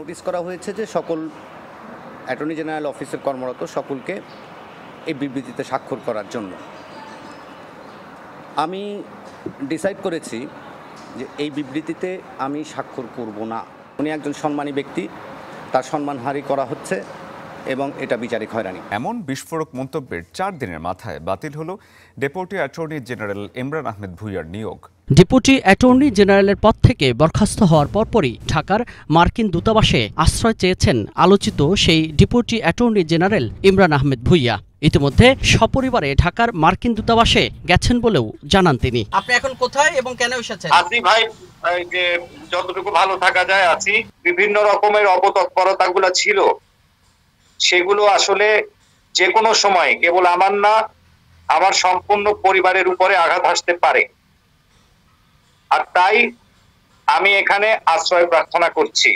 Notice করা হয়েছে যে সকল অ্যাটর্নি জেনারেল অফিসের কর্মরত সকলকে এই বিবৃতিতে স্বাক্ষর করার জন্য। আমি ডিসাইড করেছি যে এই বিবৃতিতে আমি স্বাক্ষর করব না। উনি একজন সম্মানী ব্যক্তি, তার সম্মানহারি করা হচ্ছে। এবং এটা বিচারিক হয়রানি। এমন বিস্ফোরক মন্তব্যের চার দিনের মাথায় বাতিল হলো deputy attorney general Imran Ahmed ভুইয়ার নিয়োগ। ডেপুটি অ্যাটর্নি জেনারেলের পদ থেকে বরখাস্ত হওয়ার পরপরই ঢাকার মার্কিন দূতাবাসে আশ্রয় চেয়েছেন আলোচিত সেই deputy attorney general Imran Ahmed Bhuiyan. ইতিমধ্যে সপরিবারে ঢাকার মার্কিন দূতাবাসে গেছেন বলেও জানান তিনি। আপনি এখন কোথায় এবং কেন এসেছেন? আছি ভাই যে যতটুকু ভালো থাকা যায় আছি। বিভিন্ন রকমের অপতৎপরতা গুলো ছিল। সেগুলো আসলে যে কোনো সময়, কেবল আমার না, আমার সম্পূর্ণ পরিবারের উপরে আঘাত আসতে পারে। আর তাই আমি এখানে আশ্রয় প্রার্থনা করছি।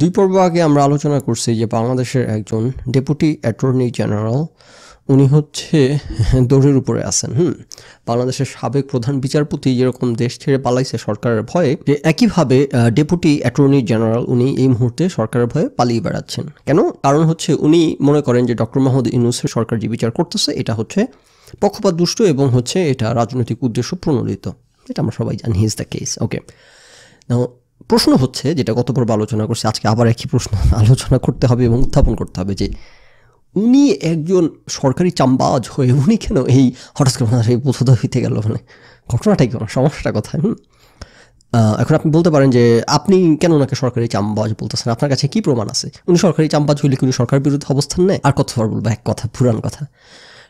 দুই পর্ব আগে আমরা আলোচনা করছি যে বাংলাদেশের একজন ডেপুটি অ্যাটর্নি জেনারেল উনি হচ্ছে দৌড়ের উপরে আছেন, হুম? বাংলাদেশের সাবেক প্রধান বিচারপতি যেরকম দেশ ছেড়ে পালাইছে সরকারের ভয়ে, যে একইভাবে ডেপুটি অ্যাটর্নি জেনারেল উনি এই মুহূর্তে সরকারের ভয়ে পালিয়ে বেড়াচ্ছেন। কেন? কারণ হচ্ছে উনি মনে করেন যে ডক্টর মোহাম্মদ ইউনুসের সরকার যে বিচার করতেছে, এটা হচ্ছে পক্ষপাত দুষ্ট এবং হচ্ছে এটা রাজনৈতিক উদ্দেশ্য প্রণোদিত। এটা আমরা সবাই জানি ইজ দ্য কেস, ওকে? প্রশ্ন হচ্ছে, যেটা গত পর্ব আলোচনা করছি, আজকে আবার একই প্রশ্ন আলোচনা করতে হবে এবং উত্থাপন করতে হবে যে উনি একজন সরকারি চাম্বাজ হয়ে উনি কেন এই হঠাৎ করে সেই বোধ হইতে গেল মানে? ঘটনাটাই কেন? সমস্যাটা কোথায়, হুম? এখন আপনি বলতে পারেন যে আপনি কেন ওনাকে সরকারি চাম্বাজ বলতেছেন? আপনার কাছে কি প্রমাণ আছে? উনি সরকারি চাম্বাজ হইলে কি উনি সরকার বিরুদ্ধে অবস্থান নেয়? আর কতবার বলব, এক কথা পুরান কথা।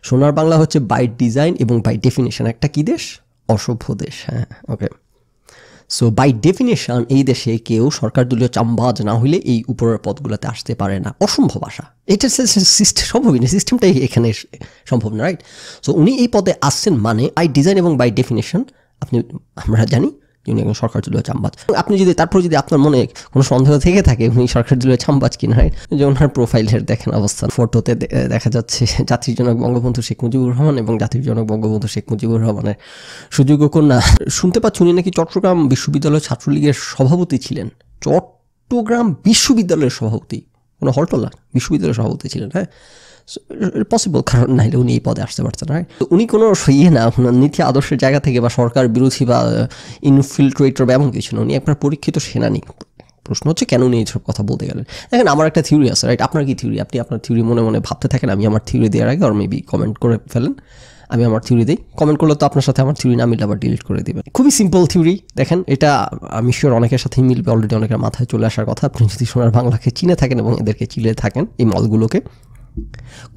সোনার বাংলা হচ্ছে বাই ডিজাইন এবং বাই ডেফিনেশন একটা কি দেশ? অসভ্য দেশ হ্যাঁ ওকে সো বাই ডেফিনেশন এই দেশে কেউ সরকার দলীয় চাম্বাজ না হইলে এই উপরের পদগুলোতে আসতে পারে না। অসম্ভব আশা। এটা সিস্টেম সম্ভবই না। সিস্টেমটাই এখানে সম্ভব না রাইট সো উনি এই পদে আসছেন মানে আই ডিজাইন এবং বাই ডেফিনেশন আপনি আমরা জানি যে উনি একজন সরকার দলীয় চাম্বাজ। আপনি যদি, তারপর যদি আপনার মনে কোনো সন্দেহ থেকে থাকে উনি সরকার দলীয় চাম্বাজ কিনা রাইট যে ওনার প্রোফাইলের দেখেন অবস্থান ফটোতে দেখা যাচ্ছে জাতির জনক বঙ্গবন্ধু শেখ মুজিবুর রহমান এবং জাতির জনক বঙ্গবন্ধু শেখ মুজিবুর রহমানের সুযোগ্য কন্যা। শুনতে পাচ্ছি উনি নাকি চট্টগ্রাম বিশ্ববিদ্যালয় ছাত্রলীগের সভাপতি ছিলেন। চট্টগ্রাম বিশ্ববিদ্যালয়ের সভাপতি। কোনো হলটলা বিশ্ববিদ্যালয়ের সভাপতি ছিলেন হ্যাঁ? পসিবল কারণ নাইলে উনি এই পদে আসতে পারতেন? তো উনি কোনো ইয়ে না নীতি আদর্শের জায়গা থেকে বা সরকার বিরোধী বা ইনফিল্ট্রেটর বা এমন কিছু না। উনি একবার পরীক্ষিত সেনানী প্রশ্ন হচ্ছে, কেন উনি এইসব কথা বলতে গেলেন? দেখেন, আমার একটা থিওরি আছে রাইট আপনার কি থিওরি আপনি আপনার থিওরি মনে মনে ভাবতে থাকেন, আমি আমার থিওরি দেওয়ার আগে আর মেবি কমেন্ট করে ফেলেন। আমি আমার থিওরি দিই। কমেন্ট করলে তো আপনার সাথে আমার থিওরি না মিললে আবার ডিলিট করে দিবেন। খুবই সিম্পল থিওরি দেখেন, এটা আমি শিওর অনেকের সাথেই মিলবে। অলরেডি অনেকের মাথায় চলে আসার কথা। আপনি যদি সোনার বাংলাকে চিনে থাকেন এবং এদেরকে চিলে থাকেন এই মলগুলোকে,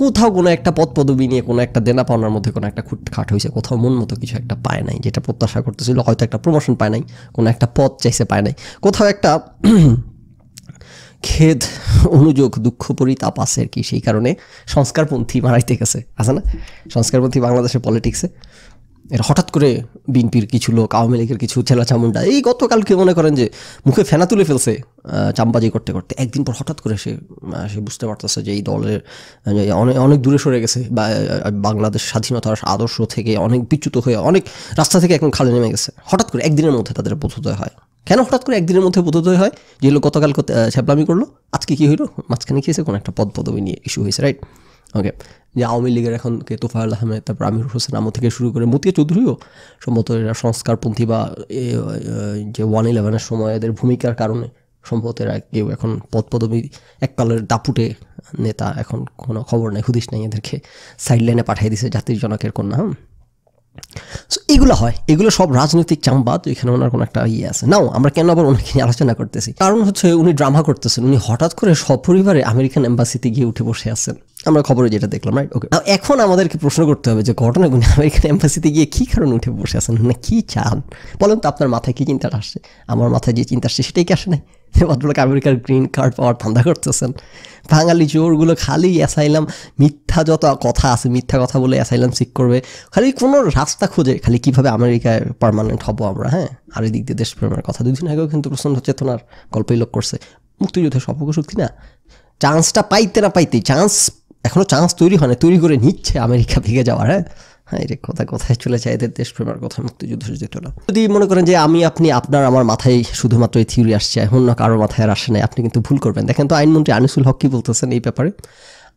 কোথাও কোনো একটা পদ পদবি নিয়ে কোনো একটা দেনা পাওনার মধ্যে কোনো একটা খুট খাট হয়েছে। কোথাও মন মতো কিছু একটা পায় নাই, যেটা প্রত্যাশা করতেছিল। হয়তো একটা প্রমোশন পায় নাই, কোনো একটা পদ চাইছে পায় নাই। কোথাও একটা খেদ, অনুযোগ, দুঃখ, পরিতাপ আছে আর কি, সেই কারণে সংস্কারপন্থী মারাইতে গেছে, আছে না? সংস্কারপন্থী বাংলাদেশের পলিটিক্সে এর হঠাৎ করে বিএনপির কিছু লোক, আওয়ামী লীগের কিছু ছেলা চামুন্ডা এই গতকালকে মনে করেন যে মুখে ফেনা তুলে ফেলছে চামবাজি করতে করতে। একদিন পর হঠাৎ করে সে সে বুঝতে পারতেছে যে এই দলের অনেক অনেক দূরে সরে গেছে বা বাংলাদেশ স্বাধীনতার আদর্শ থেকে অনেক বিচ্যুত হয়ে অনেক রাস্তা থেকে এখন খালে নেমে গেছে। হঠাৎ করে একদিনের মধ্যে তাদের বোধোদয় হয়। কেন হঠাৎ করে একদিনের মধ্যে বোধোদয় হয় যে লোক গতকাল ছ্যাপলামি করল? আজকে কী হইল? মাঝখানে কি হয়েছে? কোনো একটা পদ পদবি নিয়ে ইস্যু হয়েছে রাইট ওকে যে আওয়ামী লীগের এখন কে তোফায়ুল আহমেদ, তারপর আমির হোসেন আমো থেকে শুরু করে মতিয়া চৌধুরীও সম্ভবত এরা সংস্কারপন্থী বা যে ওয়ান ইলেভেনের সময় এদের ভূমিকার কারণে সম্ভবত এরা কেউ এখন পদ পদবি এককালের দাপুটে নেতা এখন কোনো খবর নেই, হুদিস নেই এদেরকে সাইড লাইনে পাঠিয়ে দিছে জাতির জনকের কন্যা So, এগুলো হয়। এগুলো সব রাজনৈতিক চাম্বাদ এখানে ওনার কোনো একটা ইয়ে আছে। নাও আমরা কেন আবার ওনাকে আলোচনা করতেছি? কারণ হচ্ছে উনি ড্রামা করতেছেন। উনি হঠাৎ করে সপরিবারে আমেরিকান এম্বাসিতে গিয়ে উঠে বসে আছেন। আমরা খবরে যেটা দেখলাম রাইট ওকে এখন আমাদেরকে প্রশ্ন করতে হবে যে ঘটনা উনি আমেরিকান এম্বাসিতে গিয়ে কী কারণে উঠে বসে আছেন? না কী চান? বলেন তো আপনার মাথায় কী চিন্তাটা আসছে? আমার মাথায় যে চিন্তা আসছে সেটাই কি আসে নাই? ভদ্রলোক আমেরিকার গ্রিন কার্ড পাওয়ার ধান্দা করতেছেন। বাঙালি চোরগুলো খালি অ্যাসাইলাম মিথ্যা যত কথা আছে, মিথ্যা কথা বলে অ্যাসাইলাম সিক করবে। খালি কোনো রাস্তা খোঁজে, খালি কীভাবে আমেরিকায় পার্মানেন্ট হব আমরা হ্যাঁ? আর এদিক দিয়ে দেশপ্রেমের কথা। দুদিন আগেও কিন্তু প্রচণ্ড চেতনার গল্পই লোক করছে। মুক্তিযুদ্ধের সপক্ষ শক্তি না চান্সটা পাইতে না পাইতে চান্স এখনও চান্স তৈরি হয় না, তৈরি করে নিচ্ছে আমেরিকা ভেঙে যাওয়ার হ্যাঁ? হ্যাঁ এটা কথা, কোথায় চলে যায় এদের দেশপ্রেমের কথা, মুক্তিযুদ্ধ যেত না যদি মনে করেন যে আমি, আপনি, আপনার, আমার মাথায় শুধুমাত্র এই থিওরি আসছে না কারোর মাথায় আর আসে নাই, আপনি কিন্তু ভুল করবেন। দেখেন তো, আইনমন্ত্রী আনিসুল হক কি বলতেছেন এই ব্যাপারে?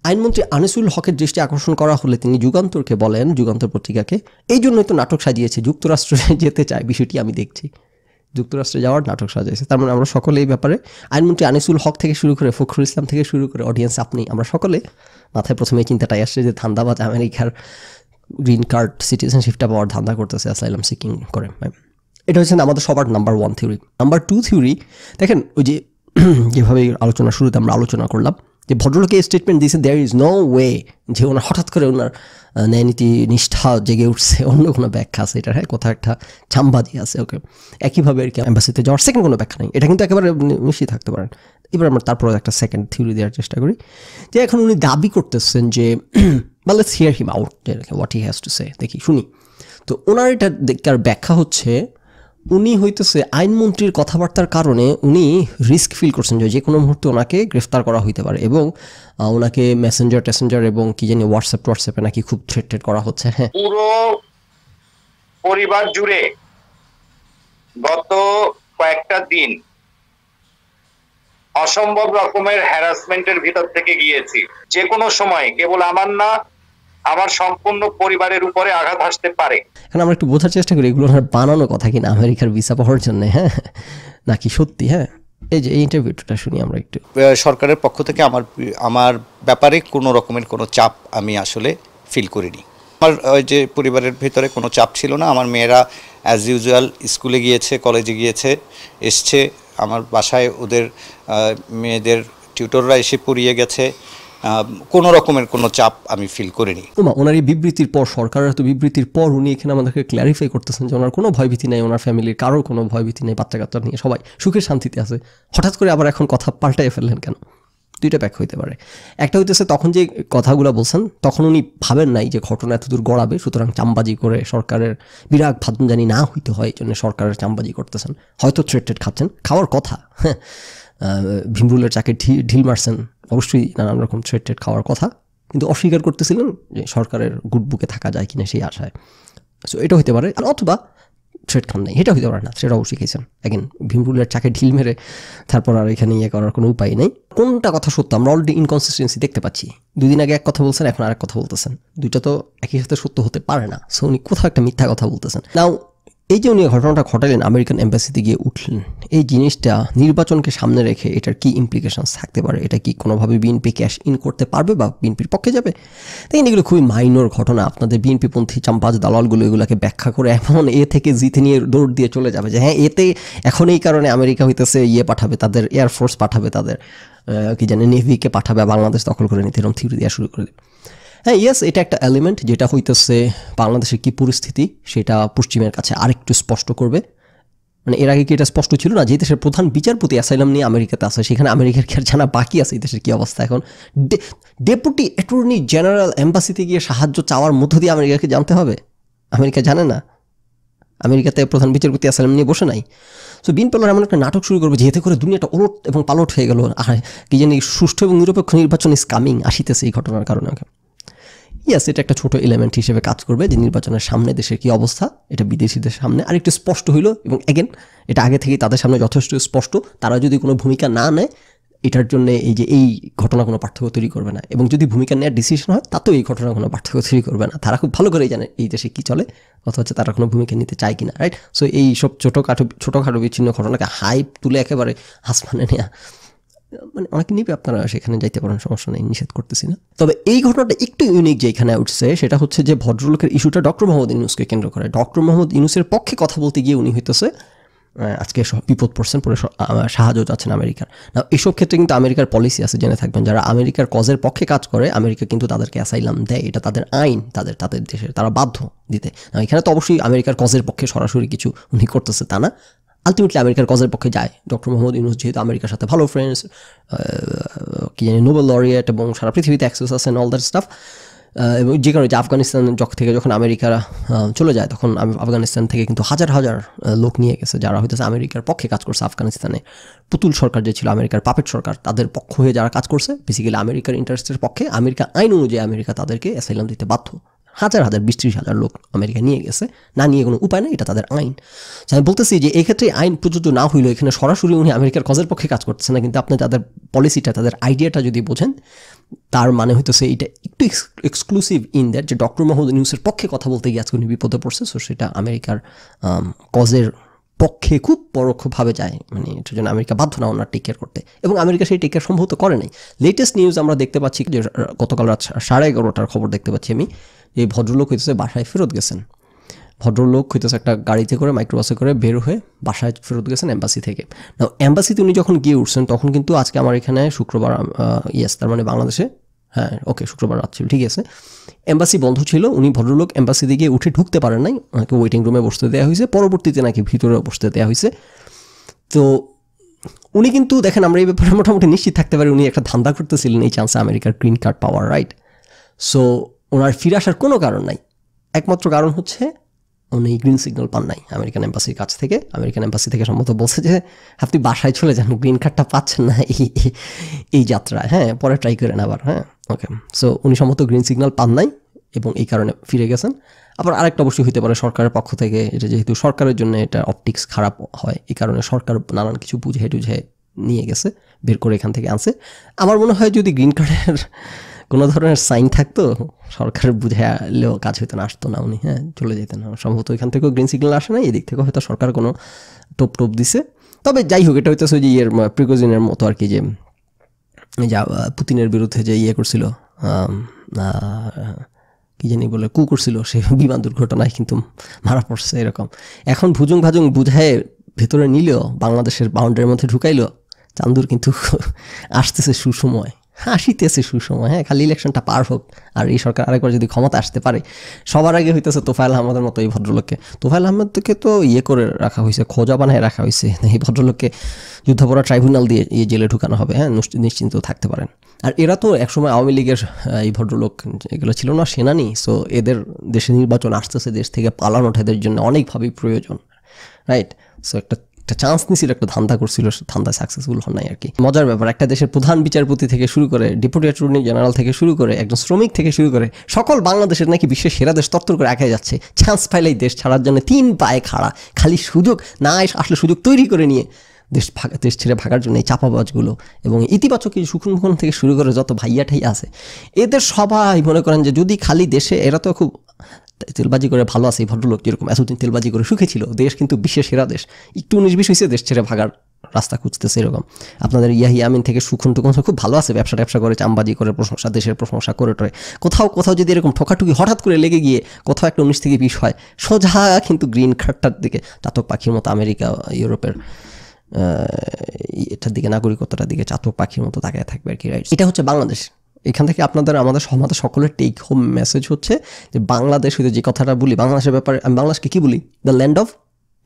আইনমন্ত্রী আনিসুল হকের দৃষ্টি আকর্ষণ করা হলে তিনি যুগান্তরকে বলেন, যুগান্তর পত্রিকাকে, এই জন্যই তো নাটক সাজিয়েছে, যুক্তরাষ্ট্রে যেতে চায়, বিষয়টি আমি দেখছি। যুক্তরাষ্ট্রে যাওয়ার নাটক সাজাইছে। তার মানে আমরা সকলে এই ব্যাপারে, আইনমন্ত্রী আনিসুল হক থেকে শুরু করে ফখরুল ইসলাম থেকে শুরু করে অডিয়েন্স আপনি, আমরা সকলে মাথায় প্রথমে চিন্তাটাই আসছে যে ধান্দাবাজ আমেরিকার গ্রিন কার্ড সিটিজেনশিপটা পাওয়ার ধান্দা করতেছে অ্যাসাইলাম সিকিং করে এটা হচ্ছে আমাদের সবার number one theory number two theory দেখেন, ওই যে যেভাবে আলোচনা শুরুতে আমরা আলোচনা করলাম, যে ভদ্রলোকে স্টেটমেন্ট দিয়েছে দেয়ার ইজ নো ওয়ে যে ওনার, হঠাৎ করে ওনার ন্যায়নীতি নিষ্ঠা জেগে উঠছে, অন্য কোনো ব্যাখ্যা আছে এটা হ্যাঁ? কোথাও একটা চাম্বাদি আছে ওকে একইভাবে আর কি অ্যাম্বাসিতে যাওয়ার সেকেন্ড কোনো ব্যাখ্যা নেই। এটা কিন্তু একেবারে মিশিয়ে থাকতে পারেন। এবার আমরা তারপর একটা সেকেন্ড থিওরি দেওয়ার চেষ্টা করি, যে এখন উনি দাবি করতেছেন যে বা let's hear him out what he has to say দেখি, শুনি। তো ওনার এটা দেখার ব্যাখ্যা হচ্ছে, উনি হইতেছে আইনমন্ত্রীর কথাবার্তার কারণে উনি রিস্ক ফিল করছেন যে কোনো মুহূর্তে ওনাকে গ্রেফতার করা হইতে পারে এবং ওনাকে মেসেঞ্জার টেসেঞ্জার এবং কি জানি হোয়াটসঅ্যাপ হোয়াটসঅ্যাপে নাকি খুব থ্রেট ট্রেট করা হচ্ছে হ্যাঁ। পুরো পরিবার জুড়ে গত কয়েকটা দিন অসম্ভব রকমের হ্যারাসমেন্টের ভিতর থেকে গিয়েছি। যে কোনো সময়, কেবল আমার না আমার সম্পূর্ণ পরিবারের উপরে আঘাত আসতে পারে। এখন আমরা একটু বোঝার চেষ্টা করি এগুলো বানানো কথা কিনা আমেরিকার ভিসা পাওয়ার জন্য হ্যাঁ? নাকি সত্যি হ্যাঁ? এই যে এই ইন্টারভিউটা শুনি আমরা একটু। সরকারের পক্ষ থেকে আমার আমার ব্যাপারে কোনো রকমের কোনো চাপ আমি আসলে ফিল করিনি। আমার ওই যে পরিবারের ভিতরে কোনো চাপ ছিল না। আমার মেয়েরা অ্যাজ ইউজুয়াল স্কুলে গিয়েছে কলেজে গিয়েছে এসছে। আমার বাসায় ওদের মেয়েদের টিউটররা এসে পড়িয়ে গেছে। কোনো রকমের কোনো চাপ আমি ফিল করিনি। ওনার এই বিবৃতির পর, সরকারের তো বিবৃতির পর উনি এখানে আমাদেরকে ক্ল্যারিফাই করতেছেন যে ওনার কোনো ভয়ভীতি নেই, ওনার ফ্যামিলির কারোর কোনো ভয়ভীতি নেই বাচ্চা কাচ্চা নিয়ে, সবাই সুখের শান্তিতে আছে। হঠাৎ করে আবার এখন কথা পাল্টাই ফেললেন কেন? দুইটা ব্যাখ্যা হইতে পারে। একটা হইতেছে, তখন যে কথাগুলো বলছেন, তখন উনি ভাবেন নাই যে ঘটনা এতদূর গড়াবে, সুতরাং চাম্বাজি করে সরকারের বিরাট ভাতনজানি না হইতে হয় জন্য সরকারের চাম্বাজি করতেছেন। হয়তো ট্রেটেড খাচ্ছেন, খাওয়ার কথা। হ্যাঁ ভীমরুলের চাকে ঢিল মারছেন। অবশ্যই নানান রকম ট্রেটেড খাওয়ার কথা। কিন্তু অস্বীকার করতেছিলেন যে সরকারের গুড বুকে থাকা যায় কিনা সেই আশায়। সো এটা হতে পারে। আর অথবা থ্রেড খান নাই। এটা হতে পারে না। সেটা অবশ্যই খেয়েছেন এগেন ভীমরুলের চাকে ঢিল মেরে তারপর আর এখানে ইয়ে করার কোনো উপায় নেই। কোনটা কথা সত্য? আমরা অলরেডি ইনকনসিস্টেন্সি দেখতে পাচ্ছি। দুদিন আগে এক কথা বলছেন, এখন আরেক কথা বলতেছেন। দুইটা তো একই সাথে সত্য হতে পারে না। সো উনি কোথাও একটা মিথ্যা কথা বলতেছেন। নাও এই যে উনি ঘটনাটা ঘটালেন আমেরিকান এম্বাসিতে গিয়ে উঠলেন, এই জিনিসটা নির্বাচনকে সামনে রেখে এটার কি ইমপ্লিকেশনস থাকতে পারে? এটা কি কোনোভাবে বিএনপি ক্যাশ ইন করতে পারবে বা বিএনপির পক্ষে যাবে? দেখেন, এগুলো খুবই মাইনর ঘটনা। আপনাদের বিএনপিপন্থী চাম্পাজ দালালগুলো এগুলোকে ব্যাখ্যা করে এমন এ থেকে জিতে নিয়ে দৌড় দিয়ে চলে যাবে যে হ্যাঁ এতে এখন এই কারণে আমেরিকা হইতেছে ইয়ে পাঠাবে তাদের এয়ারফোর্স পাঠাবে তাদের কি জানে নেভিকে পাঠাবে বাংলাদেশ দখল করে নিতে এরকম থিওরি দেওয়া শুরু করে দেবে। হ্যাঁ ইয়েস এটা একটা এলিমেন্ট যেটা হইতেছে বাংলাদেশের কি পরিস্থিতি সেটা পশ্চিমের কাছে আরেকটু স্পষ্ট করবে। মানে এর আগে কি এটা স্পষ্ট ছিল না? যে দেশের প্রধান বিচারপতি অ্যাসাইলাম নিয়ে আমেরিকাতে আসে সেখানে আমেরিকার আর জানা বাকি আছে এই দেশের কী অবস্থা এখন? ডেপুটি অ্যাটর্নি জেনারেল এম্বাসিতে গিয়ে সাহায্য চাওয়ার মধ্য দিয়ে আমেরিকাকে জানতে হবে? আমেরিকা জানে না। আমেরিকাতে প্রধান বিচারপতি অ্যাসাইলাম নিয়ে বসে নাই। সো বিন পেলার এমন একটা নাটক শুরু করবে যেতে করে দুনিয়াটা ওলট এবং পালট হয়ে গেল। আর কি জানি সুষ্ঠু এবং নিরপেক্ষ নির্বাচন ইস কামিং আসিতেছে এই ঘটনার কারণে ইয়াস এটা একটা ছোট এলিমেন্ট হিসেবে কাজ করবে যে নির্বাচনের সামনে দেশের কি অবস্থা, এটা বিদেশিদের সামনে। আরেকটু স্পষ্ট হইল, এবং এগেন এটা আগে থেকেই তাদের সামনে যথেষ্ট স্পষ্ট। তারা যদি কোনো ভূমিকা না নেয়, এটার জন্য এই যে এই ঘটনা কোনো পার্থক্য তৈরি করবে না। এবং যদি ভূমিকা নেওয়ার ডিসিশন হয়, তাতেও এই ঘটনা কোনো পার্থক্য তৈরি করবে না। তারা খুব ভালো করেই জানে এই দেশে কী চলে কথা হচ্ছে তারা কোনো ভূমিকা নিতে চায় কিনা রাইট সো এই সব ছোটোখাটো ছোটোখাটো বিচ্ছিন্ন ঘটনাকে হাইপ তুলে একেবারে হাসপানে নেওয়া মানে অনেকে নিবে আপনারা সেখানে যাইতে পারেন, সমস্যা নেই, নিষেধ করতেছি না। তবে এই ঘটনাটা একটু ইউনিক যে এখানে উঠছে, সেটা হচ্ছে যে ভদ্রলোকের ইস্যুটা ডক্টর মোহাম্মদ ইউনুসকে কেন্দ্র করে। ডক্টর মোহাম্মদ ইউনুসের পক্ষে কথা বলতে গিয়ে উনি হইতেছে আজকে বিপদ পড়ছেন, পরে সাহায্য চাচ্ছেন আমেরিকার। না এসব ক্ষেত্রে কিন্তু আমেরিকার পলিসি আছে, জেনে থাকবেন। যারা আমেরিকার কজের পক্ষে কাজ করে, আমেরিকা কিন্তু তাদেরকে অ্যাসাইলাম দেয়। এটা তাদের আইন, তাদের তাদের দেশের, তারা বাধ্য দিতে। এখানে তো অবশ্যই আমেরিকার কজের পক্ষে সরাসরি কিছু উনি করতেছে তা না। আলটিমেটলি আমেরিকার কজের পক্ষে যায়। ডক্টর মোহাম্মদ ইউনুস যেহেতু আমেরিকার সাথে ভালো ফ্রেন্ডস কি জানি নোবেল লরিয়েট এবং সারা পৃথিবীতে অ্যাক্সেস আছে অল দ্যাট স্টাফ এবং যে কারণে যে আফগানিস্তান যখ থেকে যখন আমেরিকা চলে যায়, তখন আফগানিস্তান থেকে কিন্তু হাজার হাজার লোক নিয়ে গেছে যারা হয়তো আমেরিকার পক্ষে কাজ করছে আফগানিস্তানে। পুতুল সরকার যে ছিল আমেরিকার পাপেট সরকার, তাদের পক্ষ হয়ে যারা কাজ করছে বেসিক্যালি আমেরিকার ইন্টারেস্টের পক্ষে, আমেরিকা আইন অনুযায়ী আমেরিকা তাদেরকে অ্যাসাইলাম দিতে বাধ্য। হাজার হাজার, বিশ ত্রিশ হাজার লোক আমেরিকা নিয়ে গেছে। না নিয়ে কোনো উপায় নেই, এটা তাদের আইন। তো আমি বলতেছি যে এক্ষেত্রে আইন প্রযোজ্য না হইলেও এখানে সরাসরি উনি আমেরিকার কজের পক্ষে কাজ করতেছে না, কিন্তু আপনি তাদের পলিসিটা তাদের আইডিয়াটা যদি বোঝেন, তার মানে হয়তো সে এটা একটু এক্সক্লুসিভ ইন দ্যাট যে ডক্টর মোহাম্মদ নিউজের পক্ষে কথা বলতে গিয়ে আজকে উনি বিপদে পড়ছে সো সেটা আমেরিকার কজের পক্ষে খুব পরোক্ষভাবে যায়। মানে এটার জন্য আমেরিকা বাধ্য না ওনার টেক কেয়ার করতে। এবং আমেরিকা সেই টেক কেয়ার সম্ভবত করে নাই। লেটেস্ট নিউজ আমরা দেখতে পাচ্ছি যে গতকাল রাত সাড়ে এগারোটার খবর দেখতে পাচ্ছি আমি এই ভদ্রলোক হইতেছে বাসায় ফেরত গেছেন। ভদ্রলোক হইতেছে একটা গাড়িতে করে মাইক্রোবাসে করে বের হয়ে বাসায় ফেরত গেছেন অ্যাম্বাসি থেকে। না এম্বাসিতে উনি যখন গিয়ে উঠছেন, তখন কিন্তু আজকে আমার এখানে শুক্রবার ইয়েস তার মানে বাংলাদেশে হ্যাঁ ওকে শুক্রবার রাত ছিল, ঠিক আছে। এম্বাসি বন্ধ ছিল, উনি ভদ্রলোক এম্বাসি দিকে উঠে ঢুকতে পারেন নাই, ওনাকে ওয়েটিং রুমে বসতে দেওয়া হয়েছে, পরবর্তীতে নাকি ভিতরে বসতে দেওয়া হয়েছে। তো উনি কিন্তু, দেখেন, আমরা এই ব্যাপারে মোটামুটি নিশ্চিত থাকতে পারি, উনি একটা ধান্দা করতেছিলেন এই চান্সে আমেরিকার গ্রিন কার্ড পাওয়ার রাইট সো ওনার ফিরে আসার কোনো কারণ নাই। একমাত্র কারণ হচ্ছে, উনি গ্রিন সিগন্যাল পান নাই আমেরিকান এম্বাসির কাছ থেকে। আমেরিকান এম্বাসি থেকে সম্ভবত বলছে যে, আপনি বাসায় চলে যান গ্রিন কার্ডটা পাচ্ছেন না এই এই যাত্রায় হ্যাঁ পরে ট্রাই করেন আবার হ্যাঁ। ওকে সো উনি সম্ভবত গ্রিন সিগন্যাল পান নাই এবং এই কারণে ফিরে গেছেন। আবার আরেকটা অবশ্যই হতে পারে সরকারের পক্ষ থেকে, এটা যেহেতু সরকারের জন্য এটা অপটিক্স খারাপ হয়, এই কারণে সরকার নানান কিছু বুঝে টুঝে নিয়ে গেছে, বের করে এখান থেকে আনছে। আমার মনে হয় যদি গ্রিন কার্ডের কোনো ধরনের সাইন থাকতো, সরকার বুঝালেও কাজ হইতো না, আসতো না উনি হ্যাঁ চলে যেতেন সম্ভবত এখান থেকেও গ্রিন সিগন্যাল আসে না এদিক থেকেও হয়তো সরকার কোনো টোপ টোপ দিছে। তবে যাই হোক, এটা হইতেছে যে ইয়ের প্রিকোজিনের মতো আর কি যে যা পুতিনের বিরুদ্ধে যে ইয়ে করছিল কি জানি বলে, কু করছিল সে বিমান দুর্ঘটনায় কিন্তু মারা পড়ছে এরকম। এখন ভুজুং ভাজুং বুঝায় ভেতরে নিলেও, বাংলাদেশের বাউন্ডারির মধ্যে ঢুকাইলো চান্দুর কিন্তু আসতেছে সুসময়। আসিতেছে সুসময় হ্যাঁ খালি ইলেকশনটা পার হোক। আর এই সরকার আরেকবার যদি ক্ষমতা আসতে পারে, সবার আগে হইতেছে তোফায়ল আহমদের মতো এই ভদ্রলোককে। তোফায়ল আহমেদকে তো ইয়ে করে রাখা হয়েছে খোঁজা বানায় রাখা হয়েছে এই ভদ্রলোককে যুদ্ধাপরাধ ট্রাইব্যুনাল দিয়ে ইয়ে জেলে ঢুকানো হবে হ্যাঁ নিশ্চিন্ত থাকতে পারেন। আর এরা তো একসময় আওয়ামী লীগের এই ভদ্রলোক, এগুলো ছিল না, সেনানি। সো এদের দেশে নির্বাচন আসতেছে, দেশ থেকে পালানোটা এদের জন্য অনেকভাবেই প্রয়োজন রাইট সো একটা একটা চান্স নিছিল, একটা ধান্দা করছিল ধান্দা সাকসেসফুল হন নাই আর কি। মজার ব্যাপার, একটা দেশের প্রধান বিচারপতি থেকে শুরু করে ডেপুটি অ্যাটর্নি জেনারেল থেকে শুরু করে একজন শ্রমিক থেকে শুরু করে সকল বাংলাদেশের নাকি বিশ্বের সেরা দেশ তত্তর করে একাই যাচ্ছে। চান্স পাইলেই দেশ ছাড়ার জন্য তিন পায়ে খাড়া, খালি সুযোগ না আসলে সুযোগ তৈরি করে নিয়ে দেশ ভাগা, দেশ ছেড়ে ভাগার জন্য এই চাপাবাজগুলো এবং ইতিবাচক এই সুখুন থেকে শুরু করে যত ভাইয়াঠাই আছে, এদের সবাই মনে করেন যে যদি খালি দেশে, এরা তো খুব তেলবাজি করে ভালো আছে এই ভদ্রলোক যেরকম এতদিন তেলবাজি করে সুখে ছিল, দেশ কিন্তু বিশ্বের সেরা দেশ। একটু উনিশ বিশ হয়েছে দেশ ছেড়ে ভাগার রাস্তা খুঁজতেছে এরকম। আপনাদের ইয়াহি আমিন থেকে সুখুন টুকুন খুব ভালো আছে, ব্যবসা ট্যাবসা করে, চামবাজি করে, প্রশংসা, দেশের প্রশংসা করে টরে। কোথাও কোথাও যদি এরকম ঠোকাঠুকি হঠাৎ করে লেগে গিয়ে কোথাও একটা উনিশ থেকে বিশ হয়, সোজা কিন্তু গ্রিন কার্ডটার দিকে, চাতক পাখির মতো আমেরিকা, ইউরোপের এটার দিকে, নাগরিকতার দিকে চাতক পাখির মতো তাকায় থাকবে আর কি রাইট এটা হচ্ছে বাংলাদেশ। এখান থেকে আপনাদের, আমাদের সমাজে সকলের টেক হোম মেসেজ হচ্ছে যে বাংলাদেশ হইতে যে কথাটা বলি, বাংলাদেশের ব্যাপারে আমি বাংলাদেশকে কী বলি? দ্য ল্যান্ড অফ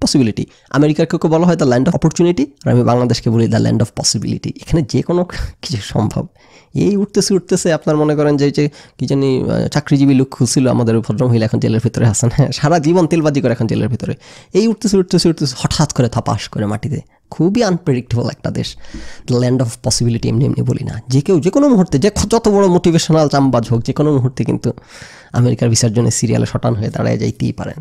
পসিবিলিটি আমেরিকার কেউ বলা হয় দ্য ল্যান্ড অফ অপরচুনিটি আর আমি বাংলাদেশকে বলি দ্য ল্যান্ড অফ পসিবিলিটি এখানে যে কোনো কিছু সম্ভব। এই উঠতেছে উঠতেছে, আপনার মনে করেন যে যে কী জানি চাকরিজীবী লোক খুঁজছিল আমাদের ভদ্রমহিলা এখন জেলের ভিতরে, হাসান হ্যাঁ সারা জীবন তেলবাজি করে এখন জেলের ভিতরে। এই উঠতেছে উঠতেছে উঠতেছে, হঠাৎ করে থাপাস করে মাটিতে। খুবই আনপ্রেডিক্টেবল একটা দেশ। ল্যান্ড অফ পসিবিলিটি এমনি এমনি বলি না। যে কেউ, যে কোনো মুহূর্তে, যে যত বড় মোটিভেশনাল চাম্বাজ হোক, যে কোনো মুহূর্তে কিন্তু আমেরিকার জন্য সিরিয়ালে শটান হয়ে দাঁড়ায় যাইতেই পারেন।